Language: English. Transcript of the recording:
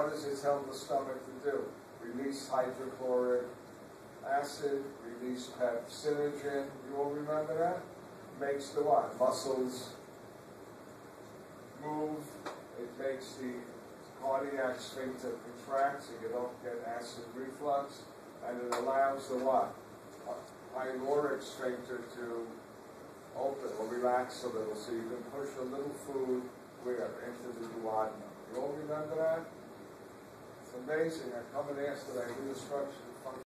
what does it tell the stomach to do? Release hydrochloric acid, release pepsinogen, you all remember that? Makes the what? Muscles move, it makes the cardiac sphincter contract so you don't get acid reflux, and it allows the what? Pyloric sphincter to open or relax a little so you can push a little food where? Into the duodenum. You all remember that? Amazing. I come and ask that I do instruction